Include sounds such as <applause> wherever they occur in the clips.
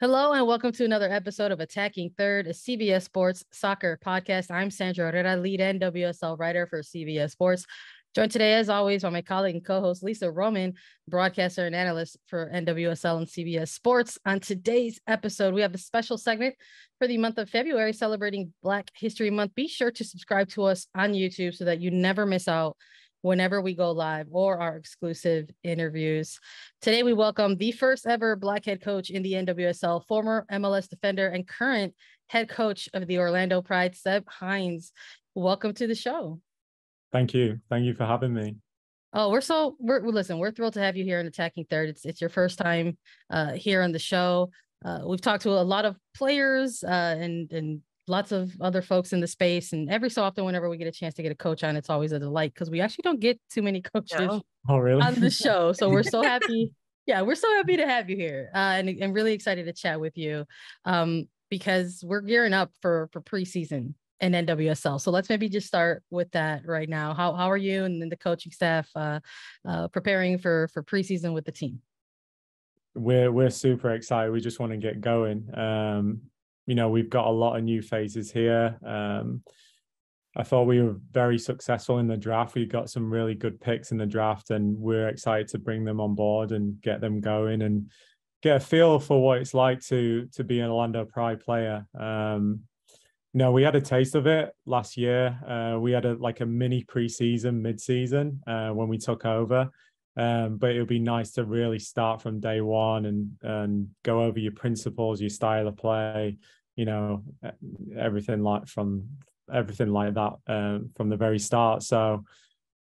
Hello and welcome to another episode of Attacking Third, a CBS Sports soccer podcast. I'm Sandra Herrera, lead NWSL writer for CBS Sports. Joined today, as always, by my colleague and co-host Lisa Roman, broadcaster and analyst for NWSL and CBS Sports. On today's episode, we have a special segment for the month of February celebrating Black History Month. Be sure to subscribe to us on YouTube so that you never miss out whenever we go live or our exclusive interviews. Today, we welcome the first ever Black head coach in the NWSL, former MLS defender and current head coach of the Orlando Pride, Seb Hines. Welcome to the show. Thank you. Thank you for having me. Oh, we're so we're listen. We're thrilled to have you here in Attacking Third. It's it's your first time uh, here on the show. Uh, we've talked to a lot of players uh, and and lots of other folks in the space. And every so often, whenever we get a chance to get a coach on, it's always a delight because we actually don't get too many <laughs> coaches no. oh, really? on the show. So we're so <laughs> happy. yeah, we're so happy to have you here uh, and, and really excited to chat with you um, because we're gearing up for, for preseason and NWSL. So let's maybe just start with that right now. How, how are you and then the coaching staff uh, uh, preparing for, for preseason with the team? We're we're super excited. We just want to get going. Um, you know, we've got a lot of new phases here. Um, I thought we were very successful in the draft. We got some really good picks in the draft, and we're excited to bring them on board and get them going and get a feel for what it's like to to be an Orlando Pride player. Um, we had a taste of it last year. Uh, we had a like a mini preseason, mid-season uh, when we took over. Um, but it would be nice to really start from day one and and go over your principles, your style of play, you know everything like from everything like that um, from the very start so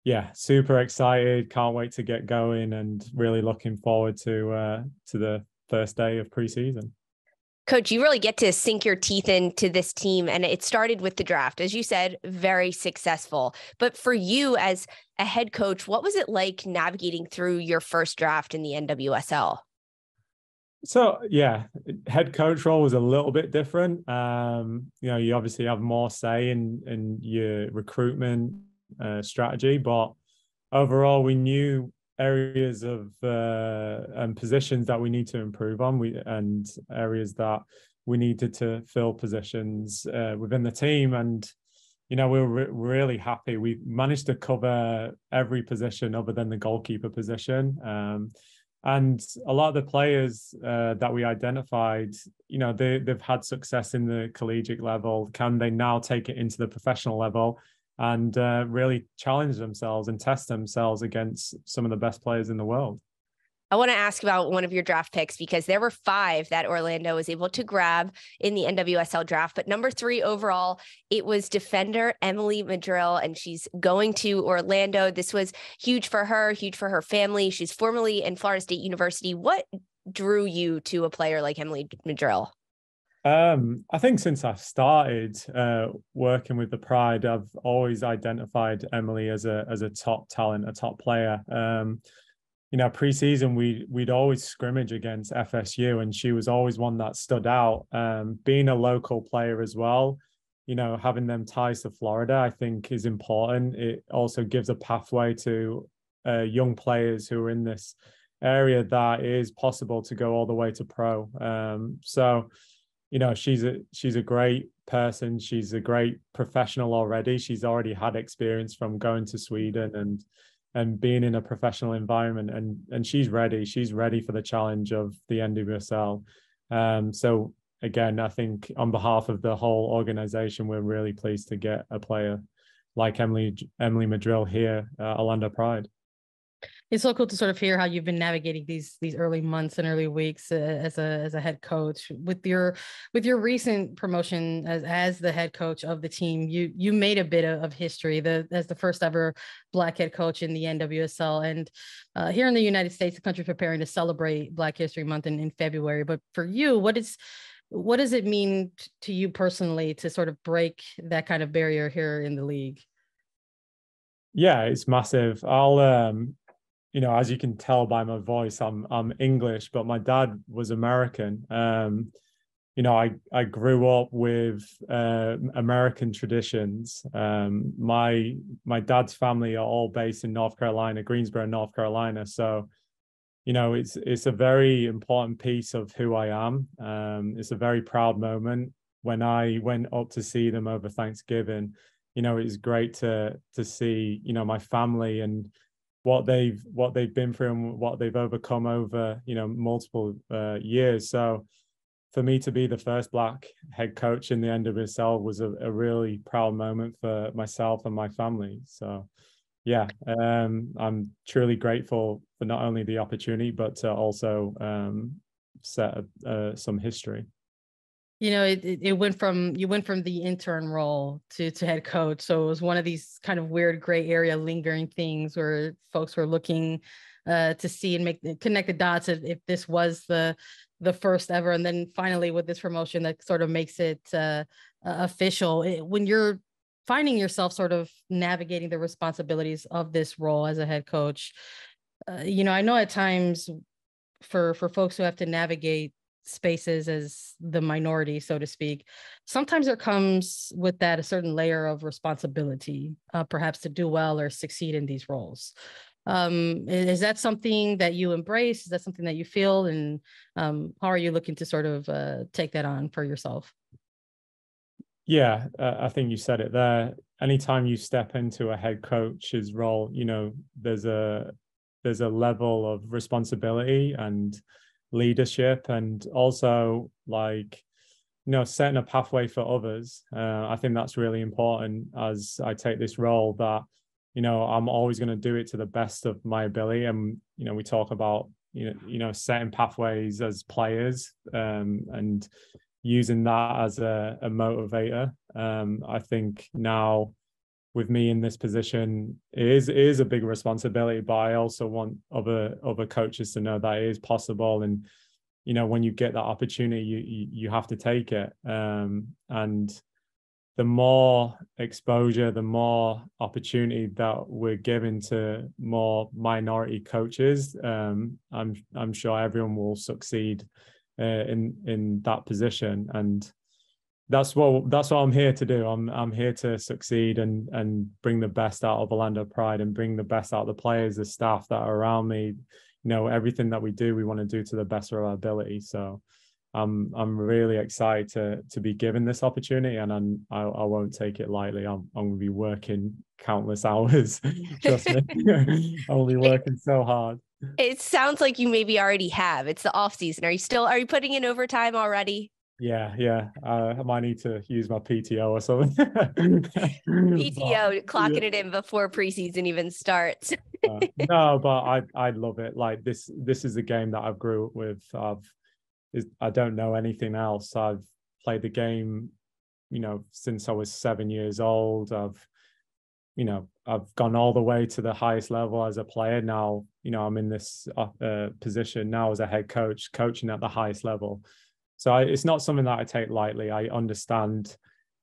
yeah super excited can't wait to get going and really looking forward to uh, to the first day of preseason Coach, you really get to sink your teeth into this team. And it started with the draft, as you said, very successful. But for you as a head coach, what was it like navigating through your first draft in the NWSL? So yeah, head coach role was a little bit different. Um, you know, you obviously have more say in in your recruitment uh, strategy, but overall, we knew areas of uh, and positions that we need to improve on. We and areas that we needed to fill positions uh, within the team, and you know, we were re- really happy. We managed to cover every position other than the goalkeeper position. Um, and a lot of the players uh, that we identified you know they, they've had success in the collegiate level. Can they now take it into the professional level and uh, really challenge themselves and test themselves against some of the best players in the world I want to ask about one of your draft picks because there were five that Orlando was able to grab in the NWSL draft. But number three overall, it was defender Emily Madril, and she's going to Orlando. This was huge for her, huge for her family. She's formerly in Florida State University. What drew you to a player like Emily Madril? Um, I think since I started uh, working with the Pride, I've always identified Emily as a as a top talent, a top player. Um, you know, preseason we we'd always scrimmage against FSU, and she was always one that stood out. Um, being a local player as well, you know, having them ties to Florida, I think is important. It also gives a pathway to uh, young players who are in this area that is possible to go all the way to pro. Um, so, you know, she's a she's a great person. She's a great professional already. She's already had experience from going to Sweden and and being in a professional environment and and she's ready. She's ready for the challenge of the NWSL um so again I think on behalf of the whole organization we're really pleased to get a player like Emily Emily Madril here uh, Orlando Pride it's so cool to sort of hear how you've been navigating these these early months and early weeks uh, as a as a head coach. With your with your recent promotion as as the head coach of the team you you made a bit of, history the as the first ever black head coach in the NWSL and uh, here in the United States the country preparing to celebrate Black History Month in, in February. But for you what is what does it mean to you personally to sort of break that kind of barrier here in the league? Yeah it's massive. I'll um you know, as you can tell by my voice, I'm I'm English, but my dad was American. Um, you know, I I grew up with uh, American traditions. Um, my my dad's family are all based in North Carolina, Greensboro, North Carolina. So, you know, it's it's a very important piece of who I am. Um, it's a very proud moment when I went up to see them over Thanksgiving. You know, it's great to to see you know my family and what they've what they've been through and what they've overcome over you know multiple uh, years. So for me to be the first black head coach in the NWSL was a, a really proud moment for myself and my family. So yeah, um, I'm truly grateful for not only the opportunity but to also um, set uh, some history. You know, it, it went from you went from the intern role to to head coach, so it was one of these kind of weird gray area lingering things where folks were looking uh, to see and make connect the dots if, if this was the the first ever, and then finally with this promotion that sort of makes it uh, official. It, when you're finding yourself sort of navigating the responsibilities of this role as a head coach uh, you know i know at times for for folks who have to navigate spaces as the minority so to speak sometimes there comes with that a certain layer of responsibility uh, perhaps to do well or succeed in these roles. Um, is that something that you embrace? Is that something that you feel? And um, how are you looking to sort of uh, take that on for yourself? Yeah, uh, I think you said it there. Anytime you step into a head coach's role, you know, there's a there's a level of responsibility and leadership and also like you know setting a pathway for others uh, i think that's really important as i take this role that you know i'm always going to do it to the best of my ability and you know we talk about you know you know setting pathways as players um, and using that as a, a motivator. Um, I think now with me in this position it is is a big responsibility, but I also want other other coaches to know that it is possible. And you know, when you get that opportunity, you you, you have to take it. Um, and the more exposure, the more opportunity that we're given to more minority coaches, um, I'm I'm sure everyone will succeed uh, in in that position and that's what that's what I'm here to do. I'm I'm here to succeed and and bring the best out of Orlando Pride and bring the best out of the players, the staff that are around me. You know, everything that we do, we want to do to the best of our ability. So I'm I'm really excited to to be given this opportunity, and I'm, I I won't take it lightly. I'm I'm gonna be working countless <laughs> hours. Trust me, <laughs> I'll be working so hard. It sounds like you maybe already have. It's the off season. Are you still are you putting in overtime already? Yeah, yeah. Uh, I might need to use my PTO or something. PTO, <laughs> but, clocking yeah. it in before preseason even starts. uh, no, but I I love it. Like this this is a game that I've grew up with. I've is I don't know anything else. I've played the game, you know, since I was seven years old. I've you know I've gone all the way to the highest level as a player. Now, you know, I'm in this uh, uh, position now as a head coach, coaching at the highest level. So I, it's not something that I take lightly. I understand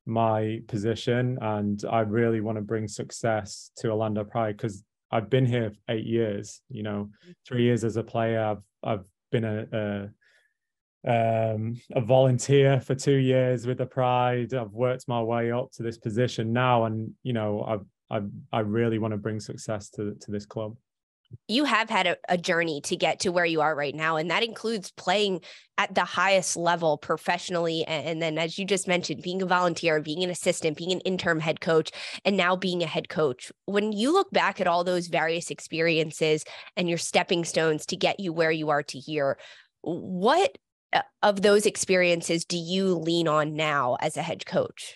my position, and I really want to bring success to Orlando Pride because I've been here eight years. You know, three years as a player. I've I've been a, a um, a volunteer for two years with the Pride. I've worked my way up to this position now, and you know, I've I I really want to bring success to to this club. You have had a, a, journey to get to where you are right now, and that includes playing at the highest level professionally. And, and then, as you just mentioned, being a volunteer, being an assistant, being an interim head coach, and now being a head coach. When you look back at all those various experiences and your stepping stones to get you where you are to here, what uh, of those experiences do you lean on now as a head coach?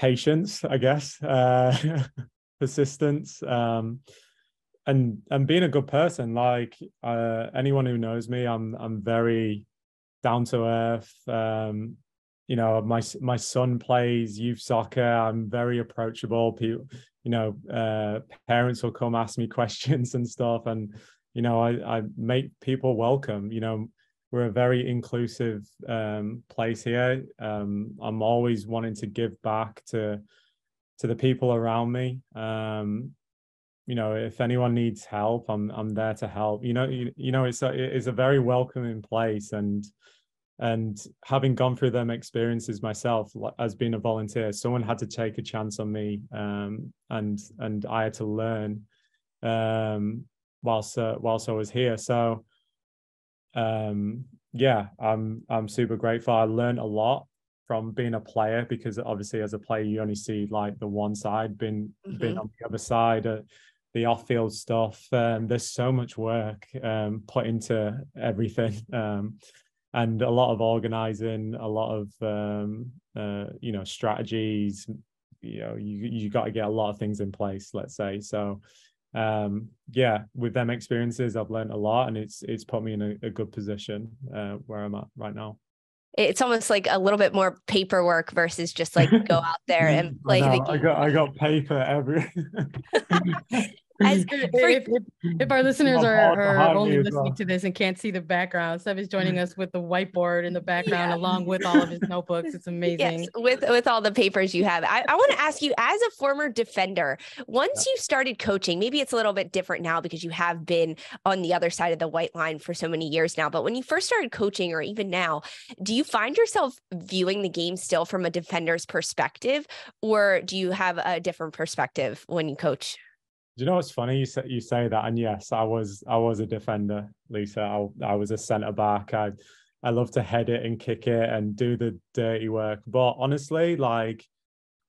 patience, I guess, uh, <laughs> persistence, um, and and being a good person. Like uh, anyone who knows me, I'm I'm very down to earth. Um, you know, my my son plays youth soccer. I'm very approachable. People, you know, uh, parents will come ask me <laughs> questions and stuff, and you know, I I make people welcome. You know, we're a very inclusive um, place here. Um, I'm always wanting to give back to to the people around me. Um, you know, if anyone needs help, I'm I'm there to help. You know, you, you know, it's a it's a very welcoming place, and and having gone through them experiences myself as being a volunteer, someone had to take a chance on me, um, and and I had to learn. Um, whilst uh, whilst I was here. So um, yeah, I'm I'm super grateful. I learned a lot from being a player because obviously as a player you only see like the one side. Been mm-hmm. been on the other side, uh, the off field stuff. Um, there's so much work um, put into everything. <laughs> Um, and a lot of organizing, a lot of um, uh, you know strategies. You know, you you got to get a lot of things in place. Let's say so. Um, yeah, with them experiences, I've learned a lot, and it's it's put me in a, a good position uh, where I'm at right now it's almost like a little bit more paperwork versus just like go <laughs> out there and play I the game. I got I got paper every <laughs> <laughs> As, <laughs> if, if, if, our listeners are, are only listening well. to this and can't see the background, Seb is joining us with the whiteboard in the background yeah. along with all of his notebooks. It's <laughs> amazing. Yes, with with all the papers you have. I, I want to ask you, as a former defender, once you started coaching, maybe it's a little bit different now because you have been on the other side of the white line for so many years now. But when you first started coaching, or even now, do you find yourself viewing the game still from a defender's perspective, or do you have a different perspective when you coach? You know what's funny? You say you say that, and yes, I was I was a defender, Lisa. I, I was a centre back. I I love to head it and kick it and do the dirty work. But honestly, like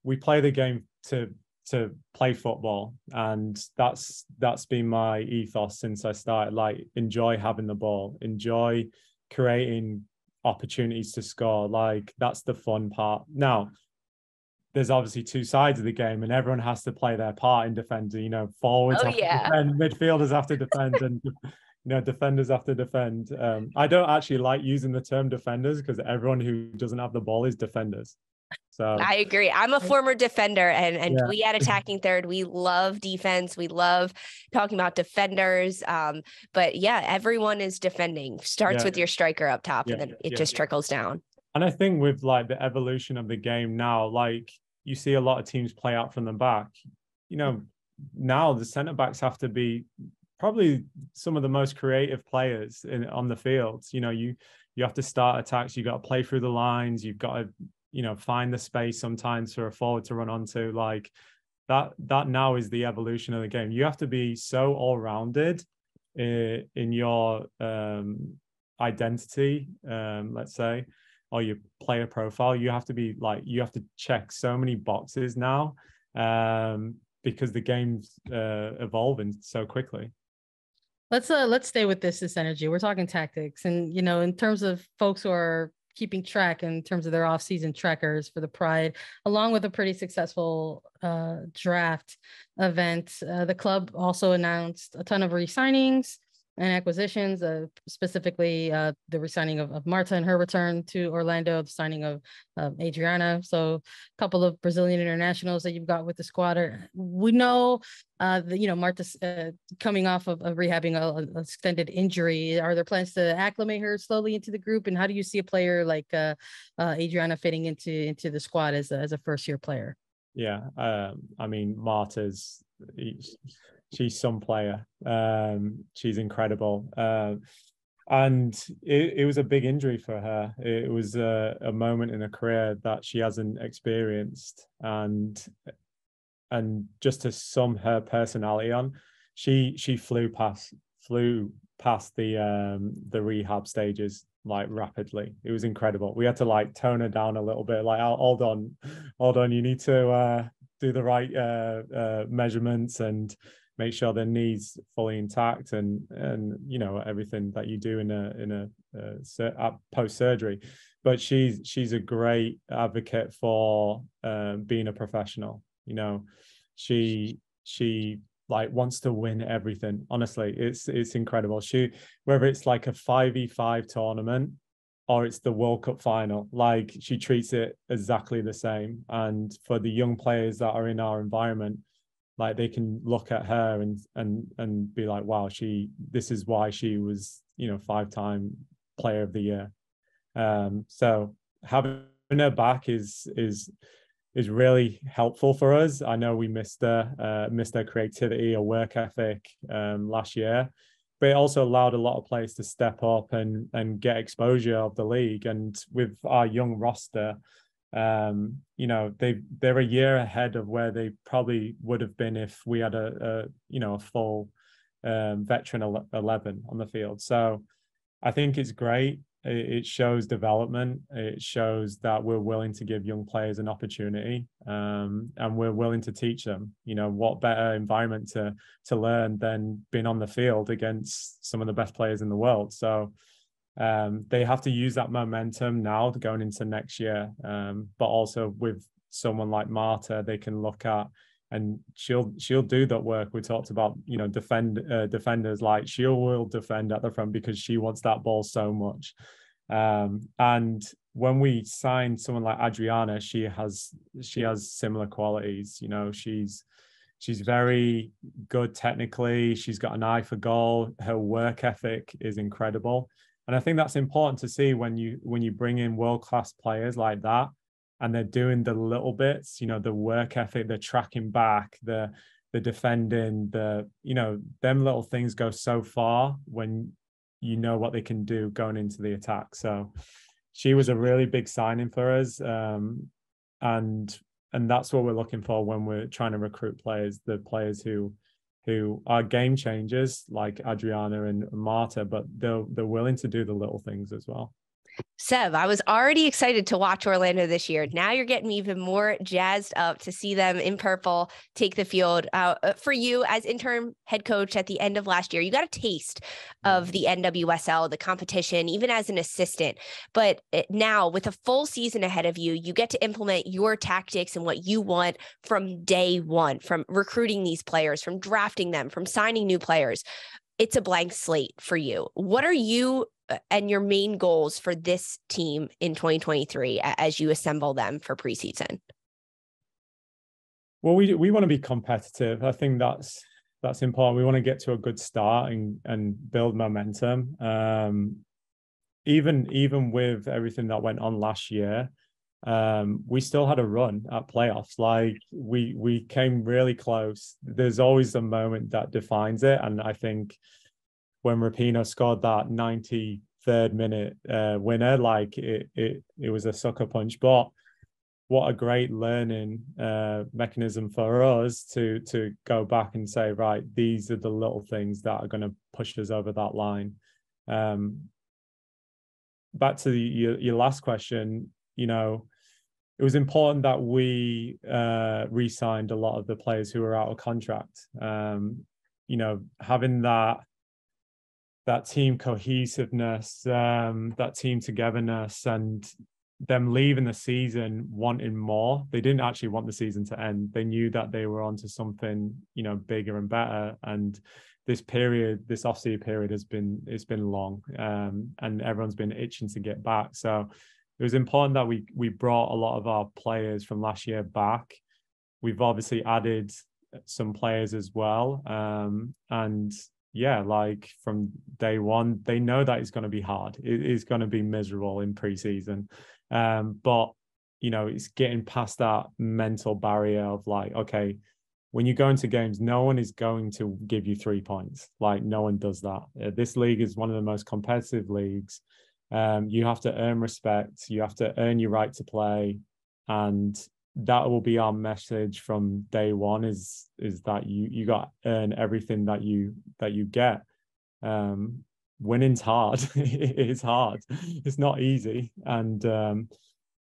we play the game to to play football, and that's that's been my ethos since I started. Like enjoy having the ball, enjoy creating opportunities to score. Like that's the fun part. Now there's obviously two sides of the game and everyone has to play their part in defending. You know, forwards oh, have yeah. to defend, midfielders have to <laughs> defend, and you know, defenders have to defend. Um, I don't actually like using the term defenders because everyone who doesn't have the ball is defenders. So I agree. I'm a former defender and and yeah. we at attacking <laughs> third, we love defense. We love talking about defenders. Um, but yeah, everyone is defending. Starts yeah. with your striker up top yeah. and then it just trickles down. And I think with like the evolution of the game now, like you see a lot of teams play out from the back. You know, now the centre backs have to be probably some of the most creative players in, on the field. You know, you you have to start attacks. You got to play through the lines. You've got to you know find the space sometimes for a forward to run onto. Like that that now is the evolution of the game. You have to be so all rounded in, in your um, identity. Um, let's say or your player profile, you have to be like you have to check so many boxes now um, because the game's uh, evolving so quickly. Let's uh let's stay with this this energy. We're talking tactics, and you know, in terms of folks who are keeping track in terms of their off-season trackers for the Pride, along with a pretty successful uh, draft event. Uh, the club also announced a ton of re-signings and acquisitions, uh, specifically uh, the resigning of, of, Marta and her return to Orlando, the signing of Adriana. So a couple of Brazilian internationals that you've got with the squad. Are, we know uh, the, you know Marta's uh, coming off of, of rehabbing a, a, extended injury. Are there plans to acclimate her slowly into the group? And how do you see a player like uh, uh, Adriana fitting into into the squad as a, as a first year player? Yeah, um, I mean Marta's she's some player. Um, she's incredible. Uh, and it, it was a big injury for her. It was a, a moment in her career that she hasn't experienced. And and just to sum her personality on, she she flew past flew past the um the rehab stages like rapidly. It was incredible. We had to like tone her down a little bit. Like, hold on, hold on. You need to uh, do the right uh, uh, measurements and make sure their knees fully intact and and you know everything that you do in a in a, a post surgery but she's she's a great advocate for um, being a professional you know. She she like wants to win everything honestly. It's it's incredible. She whether it's like a 5v5 tournament or it's the world cup final like she treats it exactly the same. And for the young players that are in our environment like they can look at her and and and be like wow she this is why she was you know five time player of the year. Um so having her back is is is really helpful for us. I know we missed her uh, missed her creativity or work ethic um last year but it also allowed a lot of players to step up and and get exposure of the league. And with our young roster um, you know they they're a year ahead of where they probably would have been if we had a, a you know a full um, veteran 11 on the field. So I think it's great. It shows development. It shows that we're willing to give young players an opportunity, um, and we're willing to teach them. You know, what better environment to to learn than being on the field against some of the best players in the world. So um, they have to use that momentum now going into next year. Um, but also with someone like Marta, they can look at and she'll she'll do that work. We talked about you know defend uh, defenders like she will defend at the front because she wants that ball so much. Um, and when we signed someone like Adriana, she has she has similar qualities. You know, she's she's very good technically. She's got an eye for goal. Her work ethic is incredible, and I think that's important to see when you when you bring in world class players like that and they're doing the little bits, you know, the work ethic, the tracking back, the the defending, the you know, them little things go so far when you know what they can do going into the attack. So she was a really big signing for us. Um, and and that's what we're looking for when we're trying to recruit players, the players who who are game changers like Adriana and Marta, but they're they're willing to do the little things as well. Seb, I was already excited to watch Orlando this year. Now you're getting me even more jazzed up to see them in purple take the field. Uh, uh for you as interim head coach at the end of last year, you got a taste of the NWSL, the competition, even as an assistant. But uh, now, with a full season ahead of you, you get to implement your tactics and what you want from day one, from recruiting these players, from drafting them, from signing new players it's a blank slate for you. What are you uh, and your main goals for this team in 2023 as you assemble them for preseason? Well, we we want to be competitive. I think that's that's important. We want to get to a good start and and build momentum. Um, even even with everything that went on last year, um, we still had a run at playoffs. Like we we came really close. There's always a moment that defines it, and I think when Rapinoe scored that 93rd minute uh, winner, like it, it, it was a sucker punch. But what a great learning uh, mechanism for us to to go back and say, right, these are the little things that are going to push us over that line. Um, back to the, your, your last question, you know, it was important that we uh, re-signed a lot of the players who were out of contract. Um, you know, having that that team cohesiveness, um, that team togetherness, and them leaving the season wanting more. They didn't actually want the season to end. They knew that they were onto something, you know, bigger and better. And this period, this off-season period, has been it's been long, um, and everyone's been itching to get back. So it was important that we we brought a lot of our players from last year back. We've obviously added some players as well, um, and yeah, like from day one, they know that it's going to be hard. It is going to be miserable in preseason. Um, but you know, it's getting past that mental barrier of like, okay, when you go into games, no one is going to give you three points. Like no one does that. Uh, this league is one of the most competitive leagues. Um, you have to earn respect. You have to earn your right to play, and that will be our message from day one is is that you you got earn everything that you that you get. Um winning's hard. <laughs> It is hard. It's not easy. And um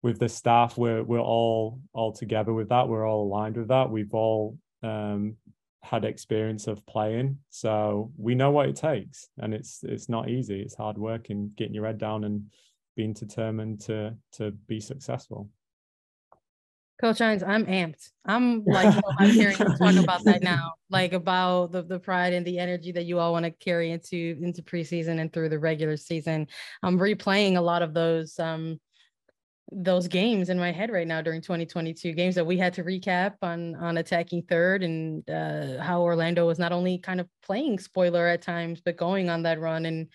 with the staff we're we're all all together with that. We're all aligned with that. We've all um had experience of playing so we know what it takes and it's it's not easy it's hard work and getting your head down and being determined to to be successful Coach Hines, I'm amped. I'm like, I'm hearing you talk about that <laughs> now, like about the, the pride and the energy that you all want to carry into into preseason and through the regular season. I'm replaying a lot of those um those games in my head right now during 2022 games that we had to recap on on attacking third and uh, how Orlando was not only kind of playing spoiler at times but going on that run and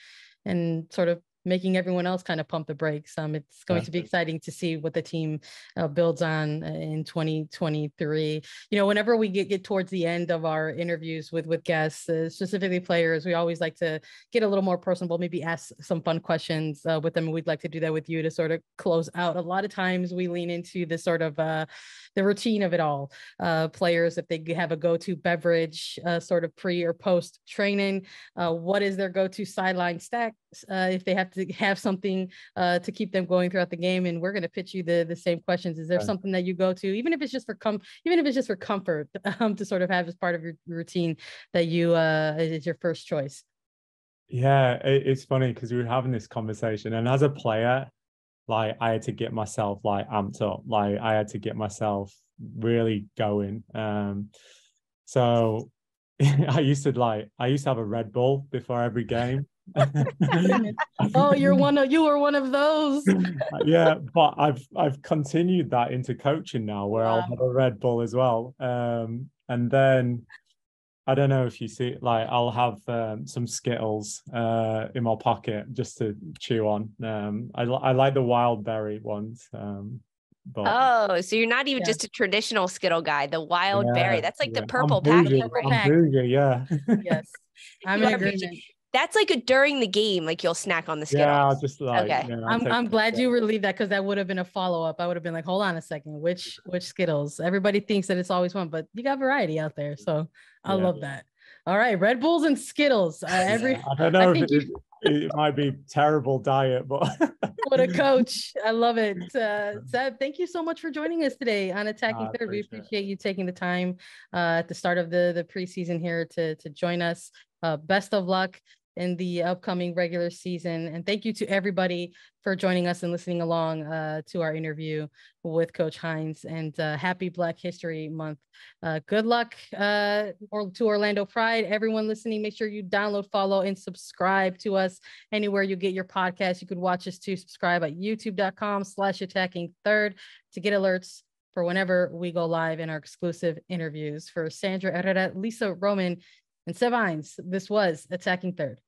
and sort of making everyone else kind of pump the brakes. Um, it's going to be exciting to see what the team uh, builds on uh, in 2023. You know, whenever we get, get towards the end of our interviews with with guests, uh, specifically players, we always like to get a little more personable, maybe ask some fun questions uh, with them. We'd like to do that with you to sort of close out. A lot of times we lean into the sort of uh, the routine of it all. Uh, players, if they have a go-to beverage, uh, sort of pre or post training, uh, what is their go-to sideline stack uh, if they have to have something uh, to keep them going throughout the game. And we're going to pitch you the the same questions. Is there right. something that you go to, even if it's just for come, even if it's just for comfort, <laughs> um, to sort of have as part of your routine that you uh, is your first choice? Yeah, it, it's funny because we were having this conversation, and as a player, like I had to get myself like amped up. Like I had to get myself really going. Um, so <laughs> I used to like I used to have a Red Bull before every game. <laughs> oh, you're one of you were one of those. yeah, but I've I've continued that into coaching now, where wow. I'll have a Red Bull as well. Um, and then I don't know if you see, like, I'll have um, some Skittles uh, in my pocket just to chew on. Um, I, I like the wild berry ones. Um, but, oh, so you're not even yeah. just a traditional Skittle guy, the wild yeah, berry. That's like yeah. the purple pack. pack. yeah. <laughs> yes. I'm in agreement. That's like a during the game, like you'll snack on the Skittles. Yeah, just like okay. Yeah, I'm I'm glad you relieved that because that would have been a follow up. I would have been like, hold on a second, which which Skittles? Everybody thinks that it's always one, but you got variety out there, so I yeah. love that. All right, Red Bulls and Skittles. Uh, every I don't know I if it, it, might be terrible diet, but <laughs> what a coach! I love it. Uh, Seb, thank you so much for joining us today on Attacking Third. We appreciate you taking the time uh, at the start of the the preseason here to to join us. Uh, best of luck in the upcoming regular season. And thank you to everybody for joining us and listening along uh, to our interview with Coach Hines. And uh, happy Black History Month. Uh, good luck uh, or to Orlando Pride. Everyone listening, make sure you download, follow, and subscribe to us anywhere you get your podcast. You could watch us to subscribe at youtube.com slash attacking third to get alerts for whenever we go live in our exclusive interviews. For Sandra Herrera, Lisa Roman, and Seb Hines, this was Attacking Third.